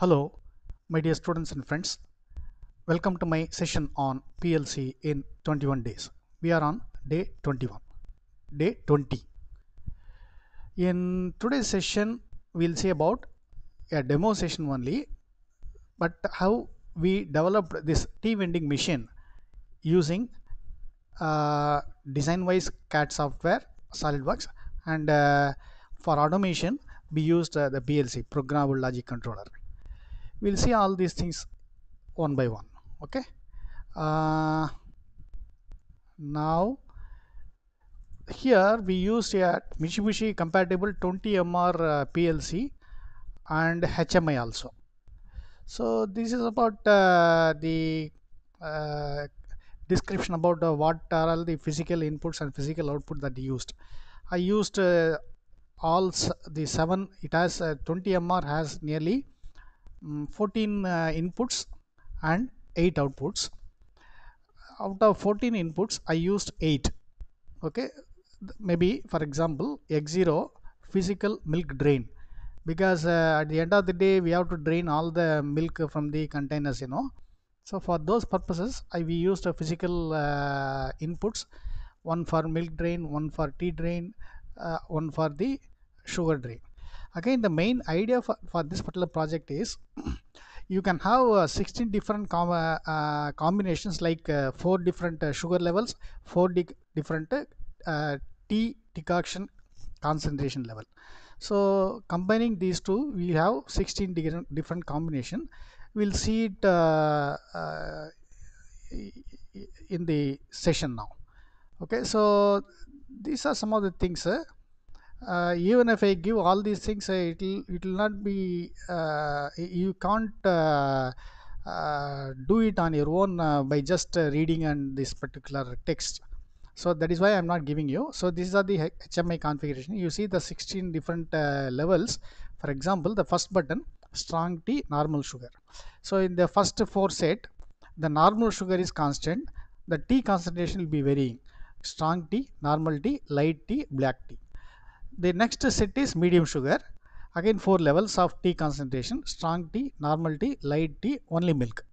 Hello, my dear students and friends. Welcome to my session on PLC in 21 days. We are on day 21, day 20. In today's session, we'll see about a demo session only, but how we developed this tea vending machine using uh, design-wise CAD software, SolidWorks, and uh, for automation, we used uh, the PLC, Programmable Logic Controller. We'll see all these things one by one. Okay. Uh, now, here we used a Mitsubishi compatible 20MR uh, PLC and HMI also. So this is about uh, the uh, description about uh, what are all the physical inputs and physical output that used. I used uh, all the seven. It has uh, 20MR has nearly 14 uh, inputs and 8 outputs. Out of 14 inputs, I used 8. Okay, maybe for example, X0 physical milk drain. Because uh, at the end of the day we have to drain all the milk from the containers you know. So for those purposes I we used a physical uh, inputs. One for milk drain one for tea drain uh, one for the sugar drain again the main idea for, for this particular project is you can have uh, 16 different com- uh, uh, combinations like uh, four different uh, sugar levels four di- different uh, tea decoction concentration level. So combining these two we have 16 different different combination. We'll see it in the session now. Okay so these are some of the things uh, even if I give all these things, uh, it will it will not be uh, you can't uh, uh, do it on your own uh, by just reading and this particular text. So that is why I'm not giving you. So these are the HMI configuration. You see the 16 different levels. For example, the first button strong tea, normal sugar. So in the first four set, the normal sugar is constant. The tea concentration will be varying. Strong tea, normal tea, light tea, black tea the next set is medium sugar. Again four levels of tea concentration. Strong tea normal tea light tea only milk.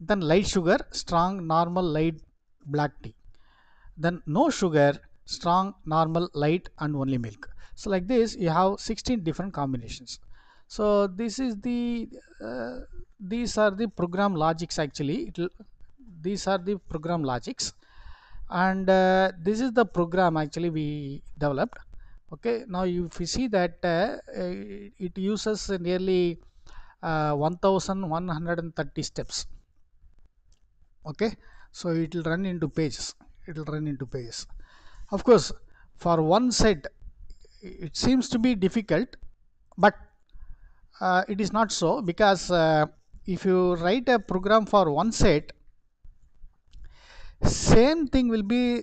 Then light sugar strong normal light black tea. Then no sugar strong normal light and only milk. So like this you have 16 different combinations. So this is the uh, these are the program logics actually. It these are the program logics. And uh, this is the program actually we developed okay now if you see that uh, it uses nearly uh, 1130 steps. Okay so it will run into pages. It will run into pages. Of course for one set it seems to be difficult but uh, it is not so because uh, if you write a program for one set same thing will be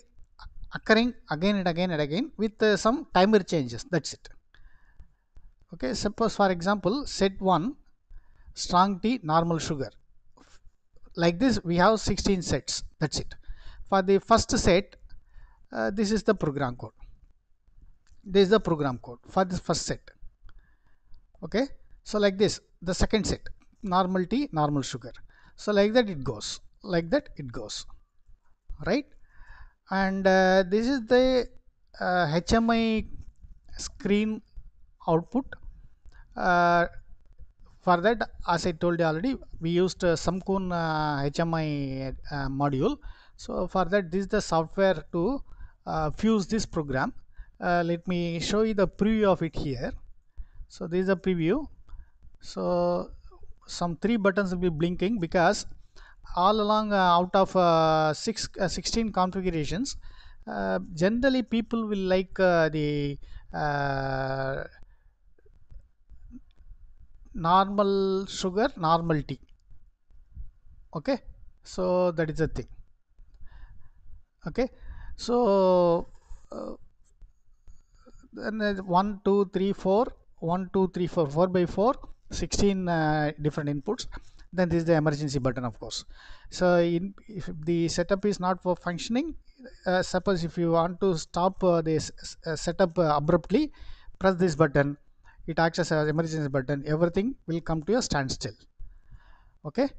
occurring again and again and again with uh, some timer changes. That's it. Okay suppose for example set 1 strong tea normal sugar. Like this we have 16 sets. That's it. For the first set uh, this is the program code. This is the program code for this first set. Okay so like this the second set normal tea normal sugar. So like that it goes. Like that it goes. Right and uh, this is the uh, HMI screen output. Uh, for that as I told you already we used uh, Samkoon uh, HMI uh, module. So for that this is the software to uh, fuse this program. Uh, let me show you the preview of it here. So this is a preview. So some three buttons will be blinking because all along uh, out of uh, six, uh, 16 configurations generally people will like the normal sugar normal tea. Okay? So that is the thing. Okay? So uh, then there's 1 2 3 4 1 2 3 4 4 by 4 16 uh, different inputs then this is the emergency button of course. So in, if the setup is not for functioning uh, suppose if you want to stop uh, this uh, setup uh, abruptly press this button. It acts as an emergency button. Everything will come to a standstill. Okay?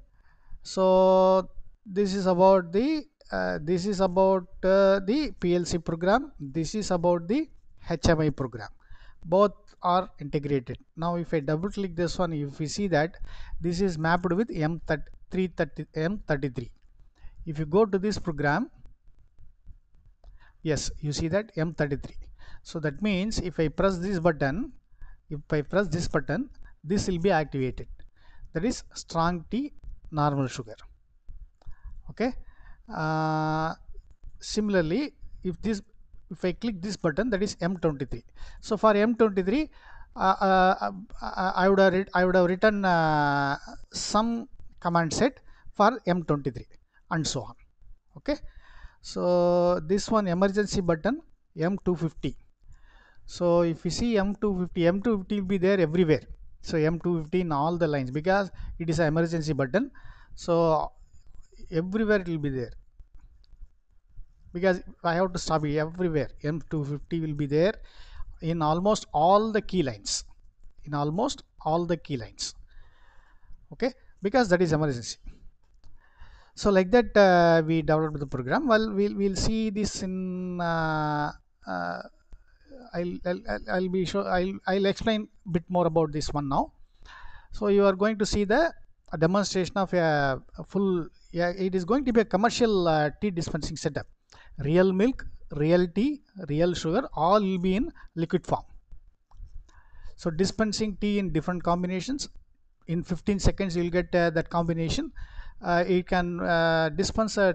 So this is about the uh, this is about uh, the PLC program. This is about the HMI program. Both are integrated. Now if I double click this one if we see that this is mapped with M330 M33 if you go to this program yes you see that M33 so that means if I press this button if I press this button this will be activated. That is strong tea normal sugar. Okay? Uh, similarly if this if I click this button that is M23 so for M23 uh, uh, I would have I would have written uh, some command set for M23 and so on. Okay? So this one emergency button M250 so if you see M250 M250 will be there everywhere. So M250 in all the lines because it is an emergency button. So everywhere it will be there because I have to stop it everywhere M250 will be there in almost all the key lines. In almost all the key lines. Okay? Because that is emergency. So like that uh, we developed the program. Well we'll, we'll see this in uh, uh, I'll, I'll, I'll be sure I'll, I'll explain a bit more about this one now. So you are going to see the demonstration of a, a, full yeah it is going to be a commercial uh, tea dispensing setup real milk real tea real sugar all will be in liquid form. So dispensing tea in different combinations in 15 seconds you will get uh, that combination. Uh, it can uh, dispense uh,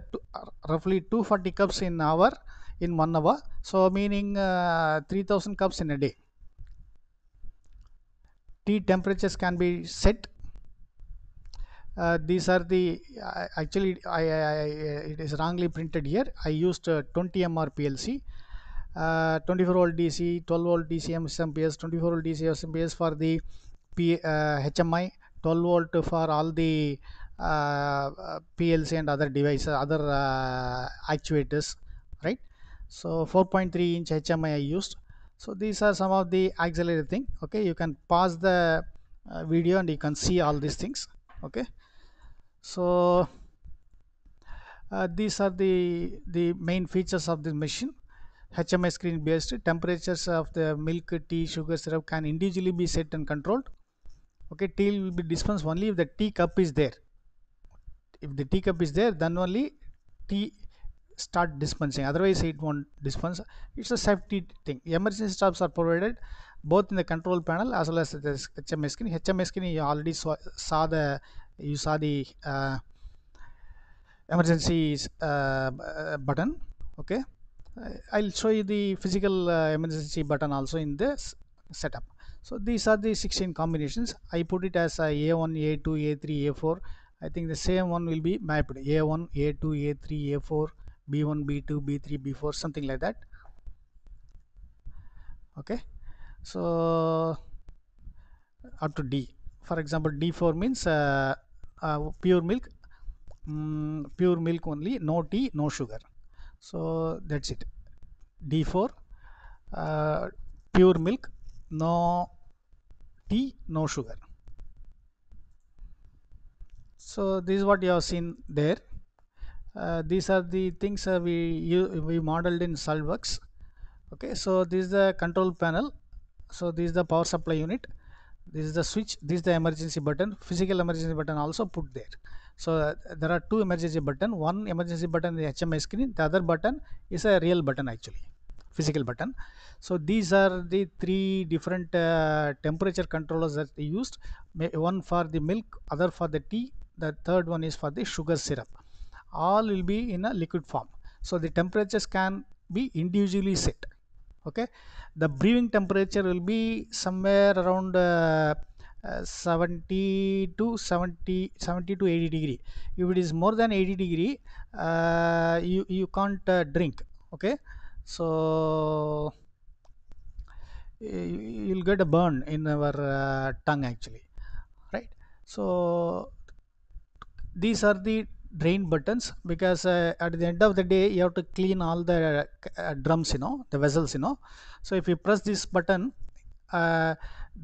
roughly 240 cups in hour in one hour. So meaning uh, 3000 cups in a day. Tea temperatures can be set uh, these are the uh, actually I, I, I, it is wrongly printed here. I used uh, 20 MR PLC uh, 24 volt DC 12 volt DC SMPS 24 volt DC SMPS for the P, HMI uh, 12 volt for all the uh, PLC and other devices other actuators right? So 4.3 inch HMI I used. So these are some of the auxiliary thing okay? You can pause the video and you can see all these things okay so uh, these are the the main features of this machine. HMI screen based. Temperatures of the milk tea sugar syrup can individually be set and controlled. Okay tea will be dispensed only if the tea cup is there. If the tea cup is there then only tea start dispensing. Otherwise it won't dispense. It's a safety thing. Emergency stops are provided both in the control panel as well as the HMI screen. HMI screen you already saw, saw the you saw the uh, emergency uh, button okay? I'll show you the physical uh, emergency button also in this setup. So these are the 16 combinations. I put it as a A1 A2 A3 A4 I think the same one will be mapped. A1 A2 A3 A4 B1 B2 B3 B4 something like that. Okay? So up to D. For example D4 means uh, uh, pure milk um, pure milk only no tea no sugar. So that's it. D4 uh, pure milk no tea no sugar. So this is what you have seen there. Uh, these are the things uh, we we modeled in SolidWorks okay so this is the control panel. So this is the power supply unit this is the switch this is the emergency button physical emergency button also put there. So uh, there are two emergency button one emergency button is the HMI screen the other button is a real button actually physical button. So these are the three different uh, temperature controllers that they used one for the milk other for the tea the third one is for the sugar syrup. All will be in a liquid form. So the temperatures can be individually set okay? The brewing temperature will be somewhere around uh, uh, 70 to 70 70 to 80 degree. If it is more than 80 degree uh, you you can't uh, drink. Okay? So you'll get a burn in our uh, tongue actually. Right? So these are the drain buttons because uh, at the end of the day you have to clean all the uh, drums you know the vessels you know. So if you press this button uh,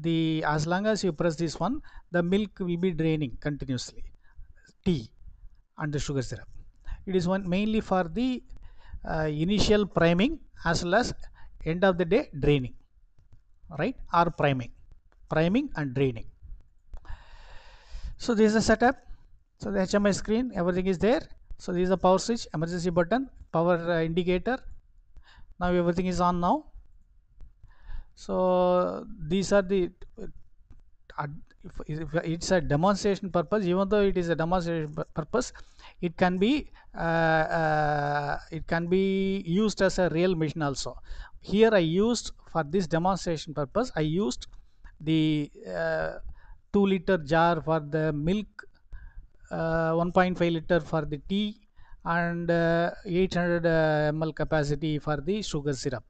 the as long as you press this one the milk will be draining continuously tea and the sugar syrup. It is one mainly for the uh, initial priming as well as end of the day draining right? Or priming priming and draining. So this is the setup so the HMI screen everything is there. So this is a power switch emergency button power uh, indicator. Now everything is on now. So these are the uh, if, it's a demonstration purpose even though it is a demonstration purpose it can be uh, uh, it can be used as a real machine also. Here I used for this demonstration purpose I used the uh, 2 liter jar for the milk 1.5 liter for the tea and uh, 800 uh, ml capacity for the sugar syrup.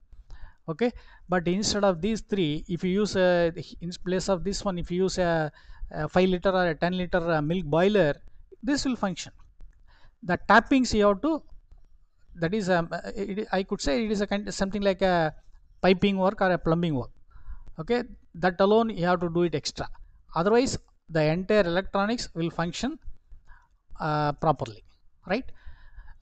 Okay? But instead of these three if you use a in place of this one if you use a, a 5 liter or a 10 liter uh, milk boiler this will function. The tappings you have to that is um, it, i could say it is a kind of something like a piping work or a plumbing work. Okay? That alone you have to do it extra. Otherwise the entire electronics will function uh, properly right?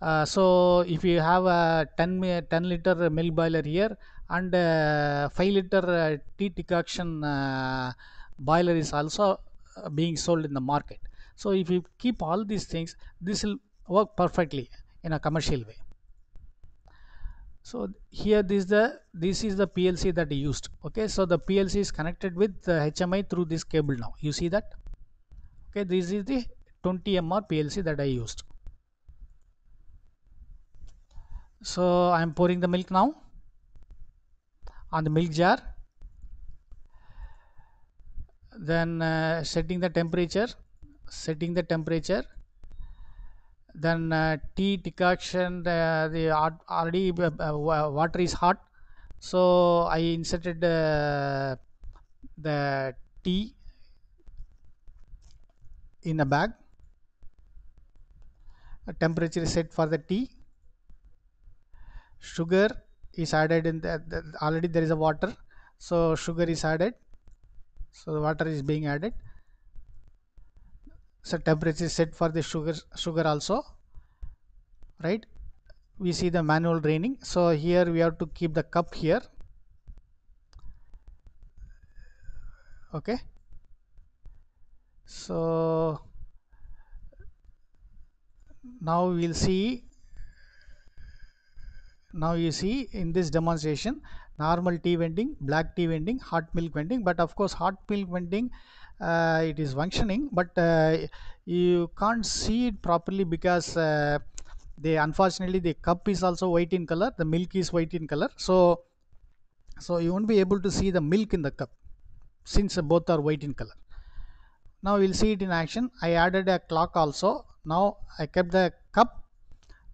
Uh, so if you have a 10 10 liter milk boiler here and uh, 5 liter uh, tea decoction uh, boiler is also uh, being sold in the market. So if you keep all these things this will work perfectly in a commercial way. So here this the this is the PLC that used okay? So the PLC is connected with the HMI through this cable now. You see that? Okay this is the 20 MR PLC that I used. So I am pouring the milk now. On the milk jar. Then uh, setting the temperature. Setting the temperature. Then uh, tea decoction uh, the already uh, water is hot. So I inserted uh, the tea in a bag temperature is set for the tea. Sugar is added in the, the, already there is a water. So sugar is added. So the water is being added. So temperature is set for the sugar sugar also right? We see the manual draining. So here we have to keep the cup here. Okay. So now we'll see. Now you see in this demonstration normal tea vending black tea vending hot milk vending but of course hot milk vending uh, it is functioning but uh, you can't see it properly because uh, they unfortunately the cup is also white in color the milk is white in color. So so you won't be able to see the milk in the cup since both are white in color now we'll see it in action. I added a clock also. Now i kept the cup.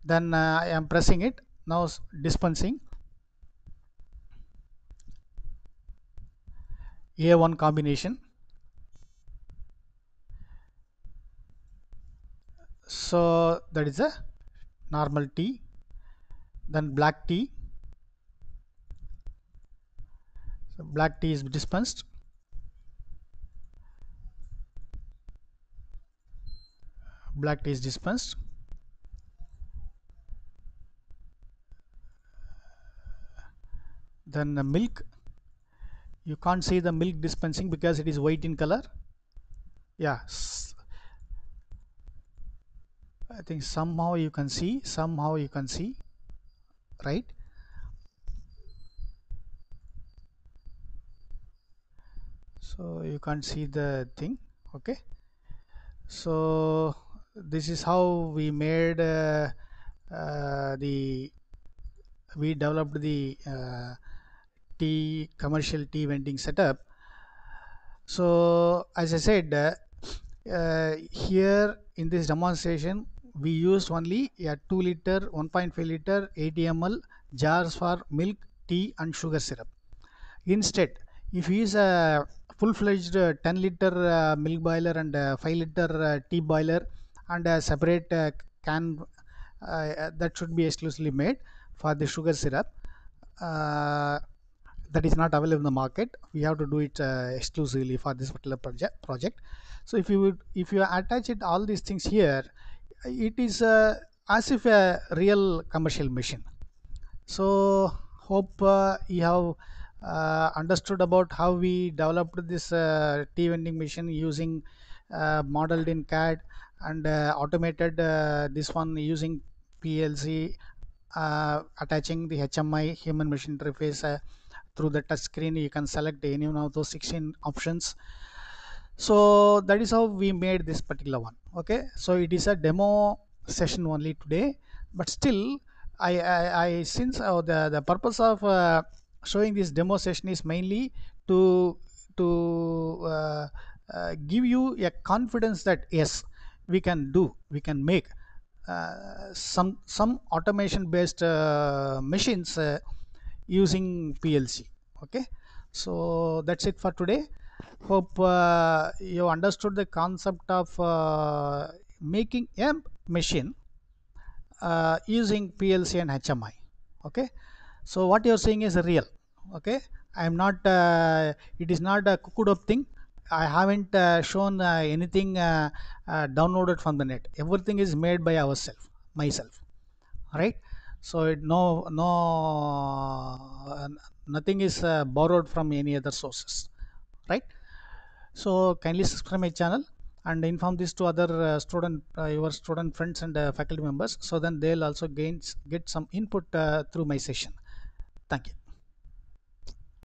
Then uh, i am pressing it. Now dispensing. A1 combination. So that is a normal tea. Then black tea. So black tea is dispensed black is dispensed. Then the milk. You can't see the milk dispensing because it is white in color. Yeah I think somehow you can see somehow you can see right? So you can't see the thing okay? So this is how we made uh, uh, the we developed the uh, tea commercial tea vending setup. So as I said uh, uh, here in this demonstration we used only a 2 liter 1.5 liter 80 ml jars for milk tea and sugar syrup. Instead if you use a full-fledged uh, 10 liter milk boiler and 5 liter tea boiler and a separate uh, can that should be exclusively made for the sugar syrup. That is not available in the market. We have to do it uh, exclusively for this particular project project. So if you would if you attach it all these things here it is uh, as if a real commercial machine. So hope uh, you have uh, understood about how we developed this uh, tea vending machine using uh, modeled in CAD and uh, automated uh, this one using PLC attaching the HMI human machine interface through the touch screen. You can select any one of those 16 options. So that is how we made this particular one okay? So it is a demo session only today but still I, I, I since uh, the the purpose of uh, showing this demo session is mainly to to uh, uh give you a confidence that yes we can do we can make uh, some some automation based uh, machines using PLC okay? So that's it for today. Hope you understood the concept of making a machine uh, using PLC and HMI okay? So what you're saying is real. Okay? I am not uh, it is not a cooked up thing I haven't uh, shown uh, anything uh, uh, downloaded from the net. Everything is made by ourselves myself right? So it, no no nothing is borrowed from any other sources right? So kindly subscribe my channel and inform this to other uh, student uh, your student friends and uh, faculty members. So then they'll also gain get some input through my session. Thank you